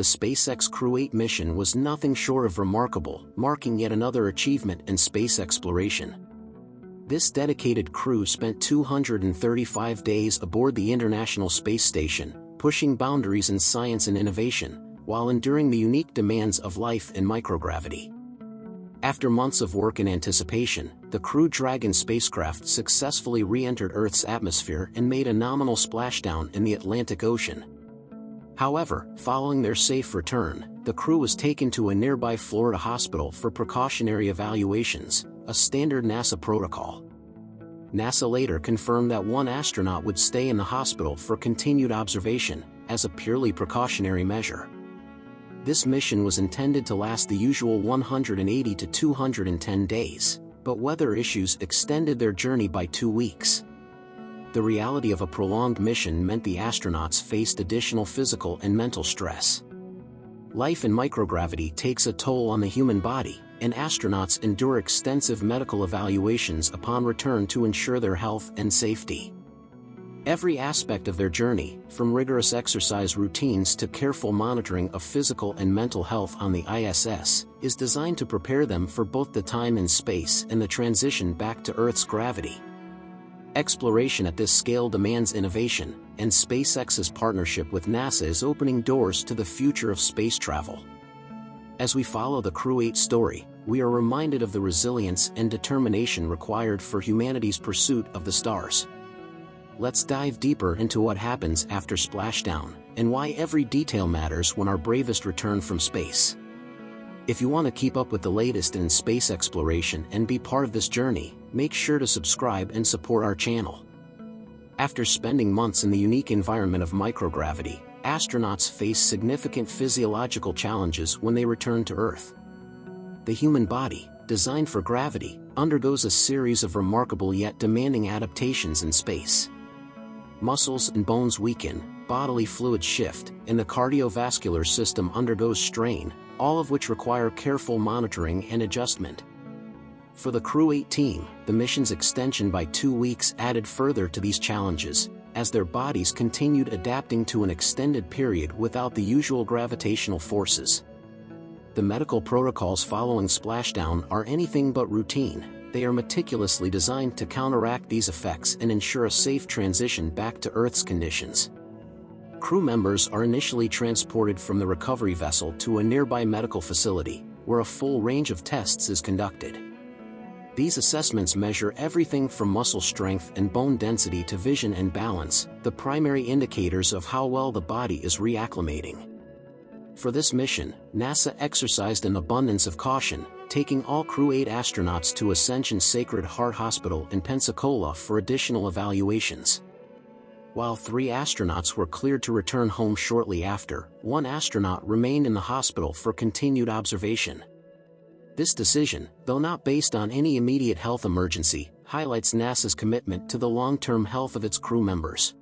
the SpaceX Crew 8 mission was nothing short of remarkable, marking yet another achievement in space exploration. This dedicated crew spent 235 days aboard the International Space Station, pushing boundaries in science and innovation, while enduring the unique demands of life in microgravity. After months of work and anticipation, the Crew Dragon spacecraft successfully re-entered Earth's atmosphere and made a nominal splashdown in the Atlantic Ocean. However, following their safe return, the crew was taken to a nearby Florida hospital for precautionary evaluations, a standard NASA protocol. NASA later confirmed that one astronaut would stay in the hospital for continued observation, as a purely precautionary measure. This mission was intended to last the usual 180 to 210 days, but weather issues extended their journey by two weeks. The reality of a prolonged mission meant the astronauts faced additional physical and mental stress. Life in microgravity takes a toll on the human body, and astronauts endure extensive medical evaluations upon return to ensure their health and safety. Every aspect of their journey, from rigorous exercise routines to careful monitoring of physical and mental health on the ISS, is designed to prepare them for both the time in space and the transition back to Earth's gravity. Exploration at this scale demands innovation, and SpaceX's partnership with NASA is opening doors to the future of space travel. As we follow the Crew 8 story, we are reminded of the resilience and determination required for humanity's pursuit of the stars let's dive deeper into what happens after splashdown, and why every detail matters when our bravest return from space. If you want to keep up with the latest in space exploration and be part of this journey, make sure to subscribe and support our channel. After spending months in the unique environment of microgravity, astronauts face significant physiological challenges when they return to Earth. The human body, designed for gravity, undergoes a series of remarkable yet demanding adaptations in space muscles and bones weaken, bodily fluids shift, and the cardiovascular system undergoes strain, all of which require careful monitoring and adjustment. For the Crew 18, the mission's extension by two weeks added further to these challenges, as their bodies continued adapting to an extended period without the usual gravitational forces. The medical protocols following splashdown are anything but routine, they are meticulously designed to counteract these effects and ensure a safe transition back to Earth's conditions. Crew members are initially transported from the recovery vessel to a nearby medical facility, where a full range of tests is conducted. These assessments measure everything from muscle strength and bone density to vision and balance, the primary indicators of how well the body is reacclimating. For this mission, NASA exercised an abundance of caution, taking all Crew 8 astronauts to Ascension Sacred Heart Hospital in Pensacola for additional evaluations. While three astronauts were cleared to return home shortly after, one astronaut remained in the hospital for continued observation. This decision, though not based on any immediate health emergency, highlights NASA's commitment to the long-term health of its crew members.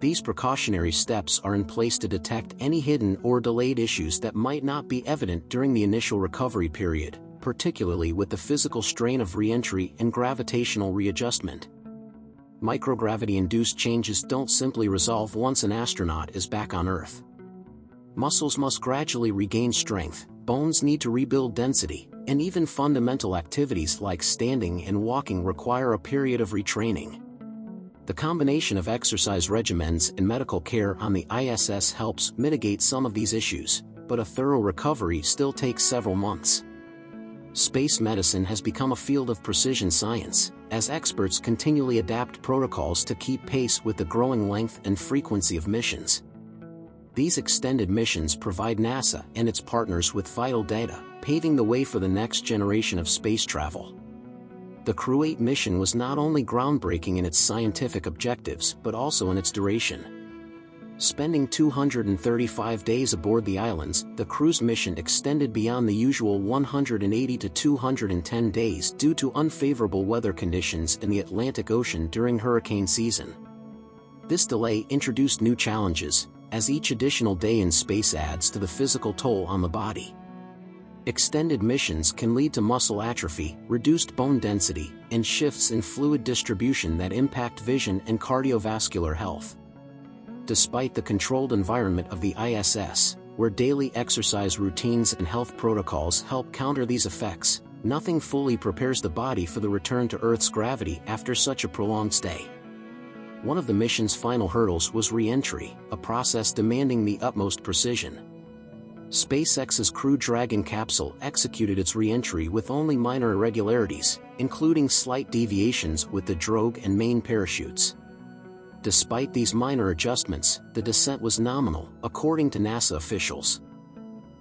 These precautionary steps are in place to detect any hidden or delayed issues that might not be evident during the initial recovery period, particularly with the physical strain of reentry and gravitational readjustment. Microgravity-induced changes don't simply resolve once an astronaut is back on Earth. Muscles must gradually regain strength, bones need to rebuild density, and even fundamental activities like standing and walking require a period of retraining. The combination of exercise regimens and medical care on the ISS helps mitigate some of these issues, but a thorough recovery still takes several months. Space medicine has become a field of precision science, as experts continually adapt protocols to keep pace with the growing length and frequency of missions. These extended missions provide NASA and its partners with vital data, paving the way for the next generation of space travel the Crew 8 mission was not only groundbreaking in its scientific objectives but also in its duration. Spending 235 days aboard the ISS, the crew's mission extended beyond the usual 180 to 210 days due to unfavorable weather conditions in the Atlantic Ocean during hurricane season. This delay introduced new challenges, as each additional day in space adds to the physical toll on the body. Extended missions can lead to muscle atrophy, reduced bone density, and shifts in fluid distribution that impact vision and cardiovascular health. Despite the controlled environment of the ISS, where daily exercise routines and health protocols help counter these effects, nothing fully prepares the body for the return to Earth's gravity after such a prolonged stay. One of the mission's final hurdles was re-entry, a process demanding the utmost precision. SpaceX's Crew Dragon capsule executed its re-entry with only minor irregularities, including slight deviations with the drogue and main parachutes. Despite these minor adjustments, the descent was nominal, according to NASA officials.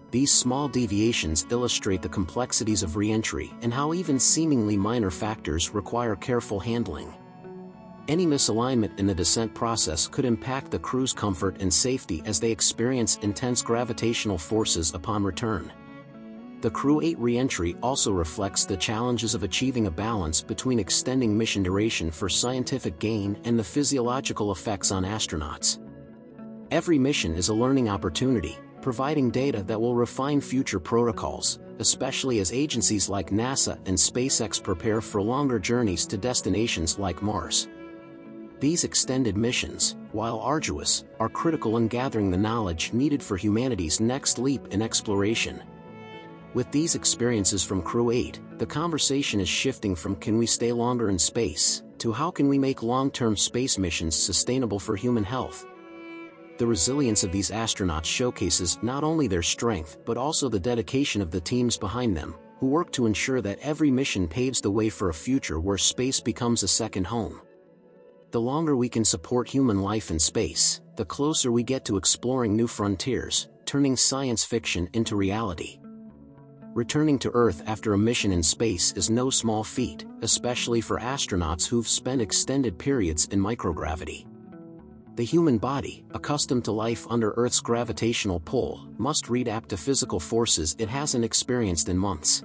These small deviations illustrate the complexities of re-entry and how even seemingly minor factors require careful handling. Any misalignment in the descent process could impact the crew's comfort and safety as they experience intense gravitational forces upon return. The Crew 8 reentry also reflects the challenges of achieving a balance between extending mission duration for scientific gain and the physiological effects on astronauts. Every mission is a learning opportunity, providing data that will refine future protocols, especially as agencies like NASA and SpaceX prepare for longer journeys to destinations like Mars. These extended missions, while arduous, are critical in gathering the knowledge needed for humanity's next leap in exploration. With these experiences from Crew 8, the conversation is shifting from can we stay longer in space, to how can we make long-term space missions sustainable for human health. The resilience of these astronauts showcases not only their strength but also the dedication of the teams behind them, who work to ensure that every mission paves the way for a future where space becomes a second home the longer we can support human life in space, the closer we get to exploring new frontiers, turning science fiction into reality. Returning to Earth after a mission in space is no small feat, especially for astronauts who've spent extended periods in microgravity. The human body, accustomed to life under Earth's gravitational pull, must readapt to physical forces it hasn't experienced in months.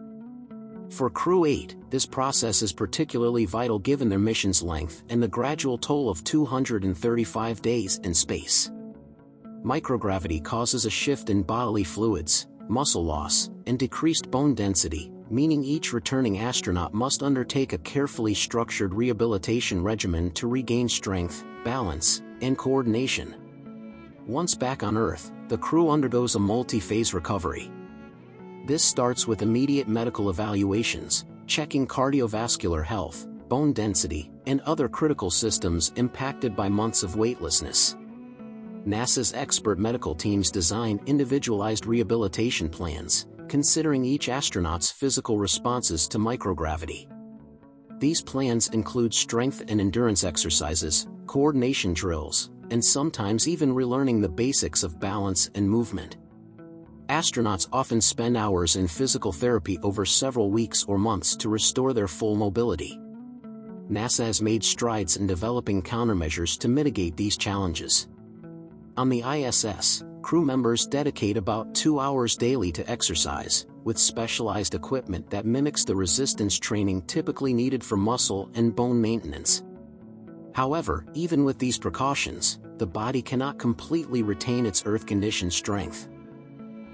For Crew 8, this process is particularly vital given their mission's length and the gradual toll of 235 days in space. Microgravity causes a shift in bodily fluids, muscle loss, and decreased bone density, meaning each returning astronaut must undertake a carefully structured rehabilitation regimen to regain strength, balance, and coordination. Once back on Earth, the crew undergoes a multi-phase recovery, this starts with immediate medical evaluations, checking cardiovascular health, bone density, and other critical systems impacted by months of weightlessness. NASA's expert medical teams design individualized rehabilitation plans, considering each astronaut's physical responses to microgravity. These plans include strength and endurance exercises, coordination drills, and sometimes even relearning the basics of balance and movement. Astronauts often spend hours in physical therapy over several weeks or months to restore their full mobility. NASA has made strides in developing countermeasures to mitigate these challenges. On the ISS, crew members dedicate about two hours daily to exercise, with specialized equipment that mimics the resistance training typically needed for muscle and bone maintenance. However, even with these precautions, the body cannot completely retain its Earth-conditioned strength.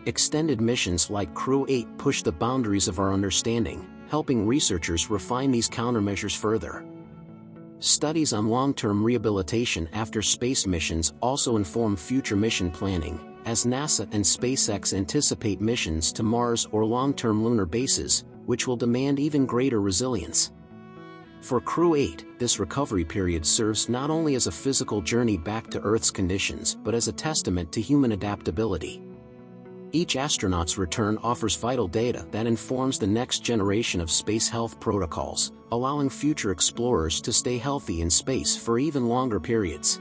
Extended missions like Crew 8 push the boundaries of our understanding, helping researchers refine these countermeasures further. Studies on long-term rehabilitation after space missions also inform future mission planning, as NASA and SpaceX anticipate missions to Mars or long-term lunar bases, which will demand even greater resilience. For Crew 8, this recovery period serves not only as a physical journey back to Earth's conditions but as a testament to human adaptability. Each astronaut's return offers vital data that informs the next generation of space health protocols, allowing future explorers to stay healthy in space for even longer periods.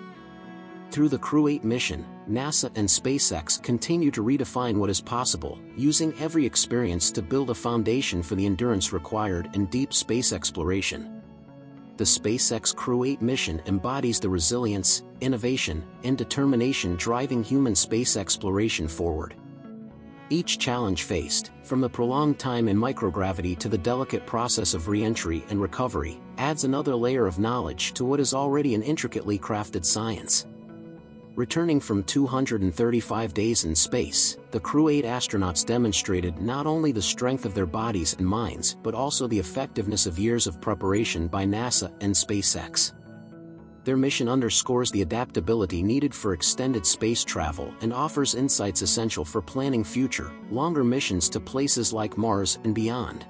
Through the Crew 8 mission, NASA and SpaceX continue to redefine what is possible, using every experience to build a foundation for the endurance required in deep space exploration. The SpaceX Crew 8 mission embodies the resilience, innovation, and determination driving human space exploration forward. Each challenge faced, from the prolonged time in microgravity to the delicate process of re-entry and recovery, adds another layer of knowledge to what is already an intricately crafted science. Returning from 235 days in space, the Crew 8 astronauts demonstrated not only the strength of their bodies and minds but also the effectiveness of years of preparation by NASA and SpaceX. Their mission underscores the adaptability needed for extended space travel and offers insights essential for planning future, longer missions to places like Mars and beyond.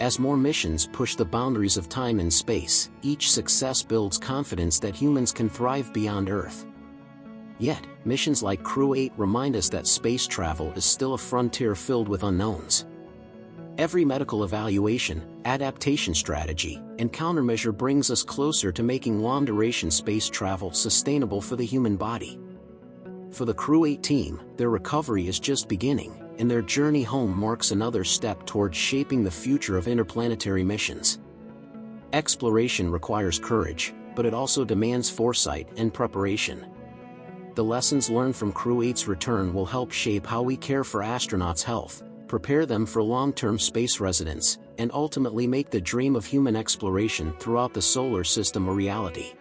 As more missions push the boundaries of time and space, each success builds confidence that humans can thrive beyond Earth. Yet, missions like Crew 8 remind us that space travel is still a frontier filled with unknowns. Every medical evaluation, adaptation strategy, and countermeasure brings us closer to making long-duration space travel sustainable for the human body. For the Crew 8 team, their recovery is just beginning, and their journey home marks another step towards shaping the future of interplanetary missions. Exploration requires courage, but it also demands foresight and preparation. The lessons learned from Crew 8's return will help shape how we care for astronauts' health, prepare them for long-term space residence, and ultimately make the dream of human exploration throughout the solar system a reality.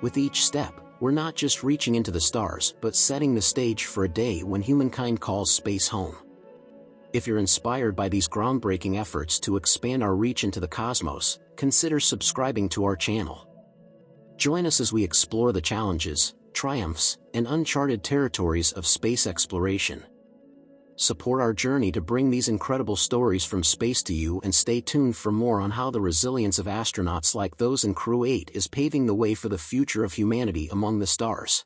With each step, we're not just reaching into the stars but setting the stage for a day when humankind calls space home. If you're inspired by these groundbreaking efforts to expand our reach into the cosmos, consider subscribing to our channel. Join us as we explore the challenges, triumphs, and uncharted territories of space exploration support our journey to bring these incredible stories from space to you and stay tuned for more on how the resilience of astronauts like those in Crew 8 is paving the way for the future of humanity among the stars.